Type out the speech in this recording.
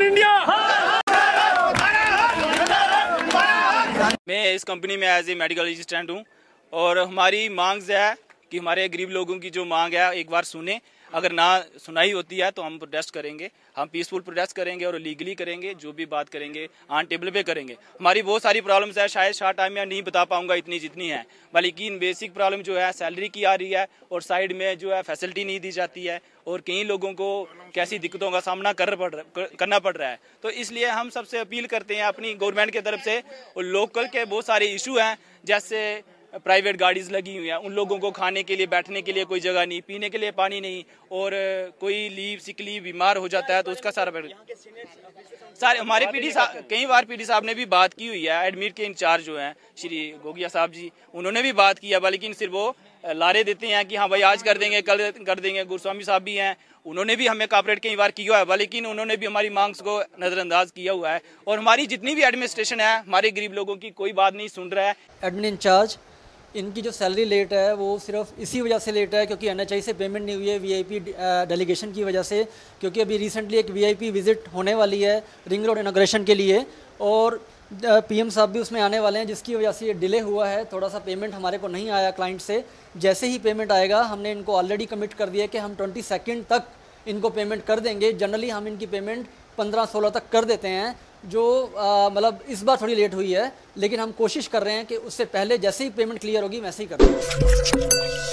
All India मैं इस company में एज ए मेडिकल असिस्टेंट हूँ और हमारी मांग है कि हमारे गरीब लोगों की जो मांग है, एक बार सुने। अगर ना सुनाई होती है तो हम प्रोटेस्ट करेंगे। हम पीसफुल प्रोटेस्ट करेंगे और लीगली करेंगे, जो भी बात करेंगे ऑन टेबल पे करेंगे। हमारी बहुत सारी प्रॉब्लम्स है, शायद शार्ट टाइम में नहीं बता पाऊँगा इतनी जितनी है। बल्कि बेसिक प्रॉब्लम जो है सैलरी की आ रही है और साइड में जो है फैसिलिटी नहीं दी जाती है और कई लोगों को कैसी दिक्कतों का सामना कर पड़ करना पड़ रहा है। तो इसलिए हम सबसे अपील करते हैं अपनी गवर्नमेंट की तरफ़ से और लोकल के बहुत सारे इशू हैं, जैसे प्राइवेट गाड़ीज लगी हुई हैं। उन लोगों को खाने के लिए बैठने के लिए कोई जगह नहीं पीने के लिए पानी नहीं और कोई लीव सिक लीव बीमार हो जाता है तो उसका सारा सारे हमारे पीडी साहब कई बार पीडी साहब ने भी बात की हुई है एडमिट के इंचार्ज जो हैं श्री गोगिया साहब जी उन्होंने भी बात की है लेकिन सिर्फ़ वो लारे देते हैं कि हाँ भाई आज कर देंगे कल कर देंगे गुरुस्वामी साहब भी हैं उन्होंने भी हमें कॉपरेट कई बार किया है लेकिन उन्होंने भी हमारी मांग्स को नज़रअंदाज किया हुआ है और हमारी जितनी भी एडमिनिस्ट्रेशन है हमारे गरीब लोगों की कोई बात नहीं सुन रहा है। एडमिन इंचार्ज इनकी जो सैलरी लेट है, वो सिर्फ़ इसी वजह से लेट है क्योंकि एन से पेमेंट नहीं हुई है, वीआईपी डेलीगेशन की वजह से। क्योंकि अभी रिसेंटली एक वीआईपी विज़िट होने वाली है रिंग रोड इनाग्रेशन के लिए और पीएम साहब भी उसमें आने वाले हैं, जिसकी वजह से ये डिले हुआ है। थोड़ा सा पेमेंट हमारे को नहीं आया क्लाइंट से। जैसे ही पेमेंट आएगा, हमने इनको ऑलरेडी कमिट कर दिया कि हम ट्वेंटी तक इनको पेमेंट कर देंगे। जनरली हम इनकी पेमेंट पंद्रह सोलह तक कर देते हैं। जो मतलब इस बार थोड़ी लेट हुई है, लेकिन हम कोशिश कर रहे हैं कि उससे पहले जैसे ही पेमेंट क्लियर होगी, वैसे ही कर दें